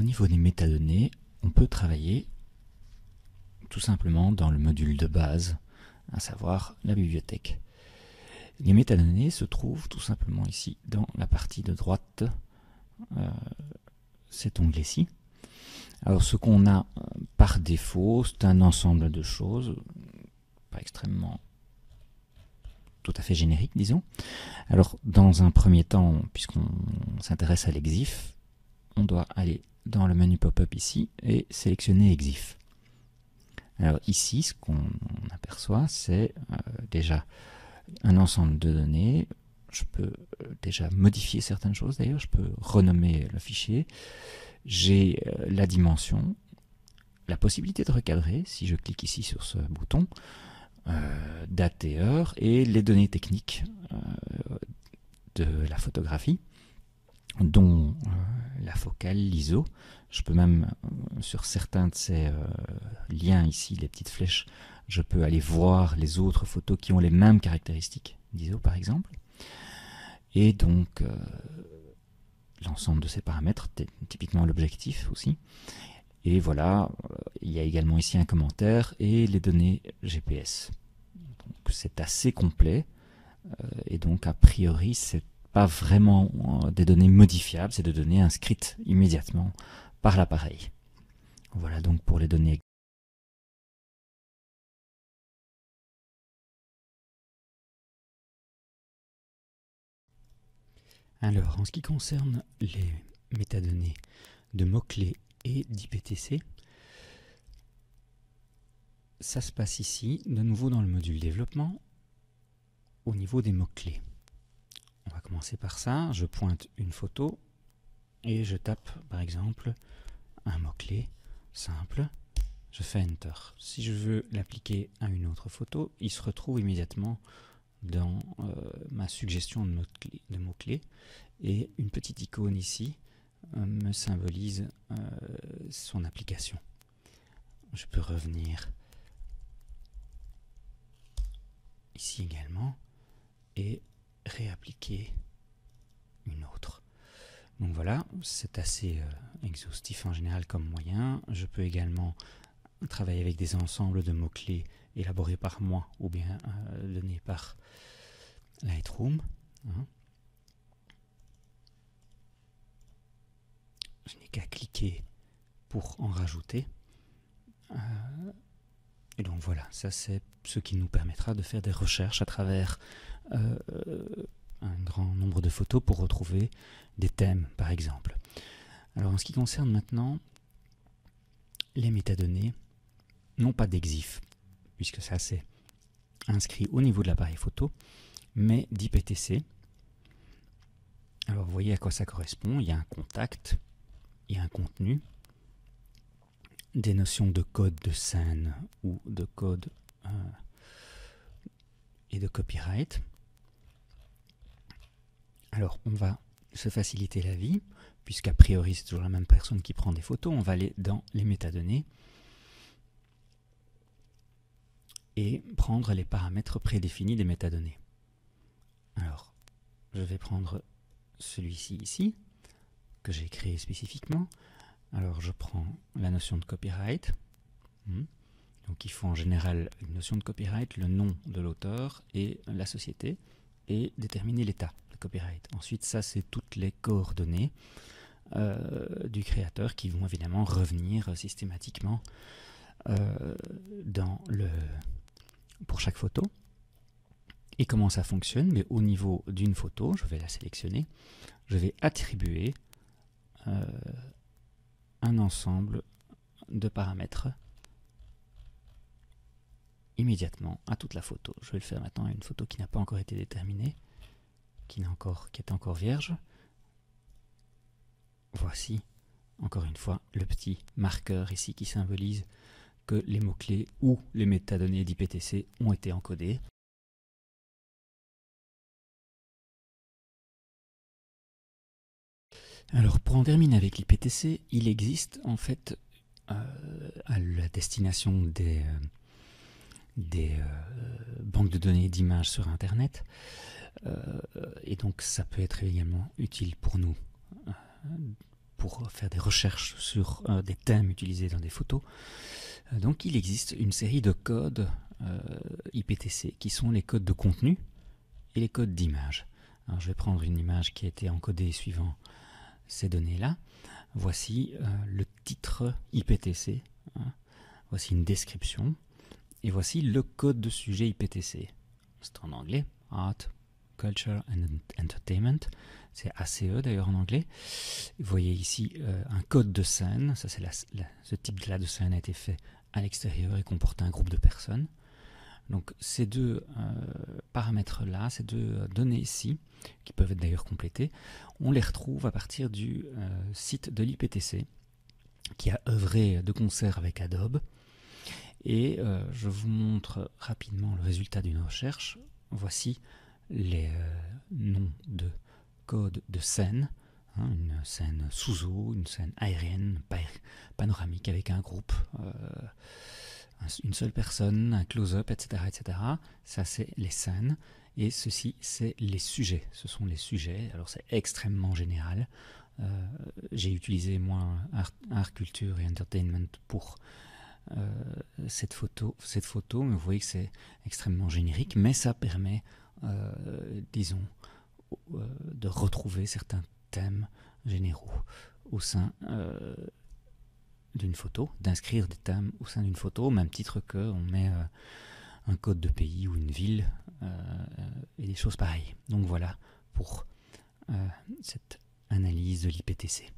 au niveau des métadonnées, on peut travailler tout simplement dans le module de base, à savoir la bibliothèque. Les métadonnées se trouvent tout simplement ici dans la partie de droite, euh, cet onglet-ci. Alors ce qu'on a euh, par défaut, c'est un ensemble de choses, pas extrêmement tout à fait générique, disons. Alors dans un premier temps, puisqu'on s'intéresse à l'exif, on doit aller dans le menu pop-up ici et sélectionner exif. Alors ici, ce qu'on aperçoit, c'est euh, déjà un ensemble de données. Je peux euh, déjà modifier certaines choses d'ailleurs, je peux renommer le fichier. J'ai euh, la dimension, la possibilité de recadrer, si je clique ici sur ce bouton, date et heure, et les données techniques de la photographie, dont la focale, l'ISO. Je peux même, euh, sur certains de ces euh, liens ici, les petites flèches, je peux aller voir les autres photos qui ont les mêmes caractéristiques d'ISO par exemple. Et donc, euh, l'ensemble de ces paramètres, typiquement l'objectif aussi. Et voilà, il y a également ici un commentaire et les données GPS. c'est assez complet. et donc, a priori, c'est pas vraiment euh, des données modifiables, c'est des données inscrites immédiatement par l'appareil. Voilà donc pour les données. Alors, en ce qui concerne les métadonnées de mots-clés et d'IPTC, ça se passe ici, de nouveau dans le module développement, au niveau des mots-clés. Par ça. Je pointe une photo et je tape par exemple un mot-clé simple. Je fais Enter. Si je veux l'appliquer à une autre photo, il se retrouve immédiatement dans euh, ma suggestion de mots-clés. Et une petite icône ici euh, me symbolise euh, son application. Je peux revenir ici également et réappliquer. Donc voilà, c'est assez euh, exhaustif en général comme moyen. Je peux également travailler avec des ensembles de mots-clés élaborés par moi ou bien euh, donnés par Lightroom. Hein. Je n'ai qu'à cliquer pour en rajouter. Euh, et donc voilà, ça c'est ce qui nous permettra de faire des recherches à travers un grand nombre de photos pour retrouver des thèmes, par exemple. Alors en ce qui concerne maintenant les métadonnées, non pas d'EXIF, puisque ça c'est inscrit au niveau de l'appareil photo, mais d'IPTC. Alors vous voyez à quoi ça correspond, il y a un contact, il y a un contenu, des notions de code de scène ou de code euh, et de copyright. Alors, on va se faciliter la vie, puisqu'a priori c'est toujours la même personne qui prend des photos. On va aller dans les métadonnées et prendre les paramètres prédéfinis des métadonnées. Alors, je vais prendre celui-ci ici, que j'ai créé spécifiquement. Alors, je prends la notion de copyright. Hmm. Donc, il faut en général une notion de copyright, le nom de l'auteur et la société, et déterminer l'état copyright. Ensuite, ça, c'est toutes les coordonnées euh, du créateur qui vont évidemment revenir systématiquement euh, dans le, pour chaque photo. Et comment ça fonctionne? Mais Au niveau d'une photo, je vais la sélectionner, je vais attribuer euh, un ensemble de paramètres immédiatement à toute la photo. Je vais le faire maintenant à une photo qui n'a pas encore été déterminée qui, est encore vierge. Voici, encore une fois, le petit marqueur ici qui symbolise que les mots-clés ou les métadonnées d'IPTC ont été encodés. Alors pour en terminer avec l'IPTC, il existe en fait euh, à la destination des, euh, des euh, banques de données d'images sur Internet euh, et donc ça peut être également utile pour nous euh, pour faire des recherches sur des thèmes utilisés dans des photos. donc il existe une série de codes IPTC qui sont les codes de contenu et les codes d'image. je vais prendre une image qui a été encodée suivant ces données-là. Voici le titre IPTC. Hein. Voici une description. Et voici le code de sujet IPTC. C'est en anglais. Art, Culture and Entertainment. C'est ACE d'ailleurs en anglais. Vous voyez ici euh, un code de scène. Ça, c'est ce type-là de scène a été fait à l'extérieur et comporte un groupe de personnes. Donc ces deux euh, paramètres-là, ces deux euh, données ici, qui peuvent être d'ailleurs complétées, on les retrouve à partir du site de l'IPTC, qui a œuvré de concert avec Adobe et euh, je vous montre rapidement le résultat d'une recherche. Voici les euh, noms de codes de scène. Hein, une scène sous eau, une scène aérienne, panoramique avec un groupe, euh, une seule personne, un close-up, etc., etc. Ça, c'est les scènes. Et ceci, c'est les sujets. Ce sont les sujets. Alors, c'est extrêmement général. J'ai utilisé, moi, art, culture et entertainment pour cette, photo, cette photo, mais vous voyez que c'est extrêmement générique, mais ça permet, euh, disons, euh, de retrouver certains thèmes généraux au sein d'une photo, d'inscrire des thèmes au sein d'une photo, au même titre qu'on met un code de pays ou une ville et des choses pareilles. Donc voilà pour cette analyse de l'IPTC.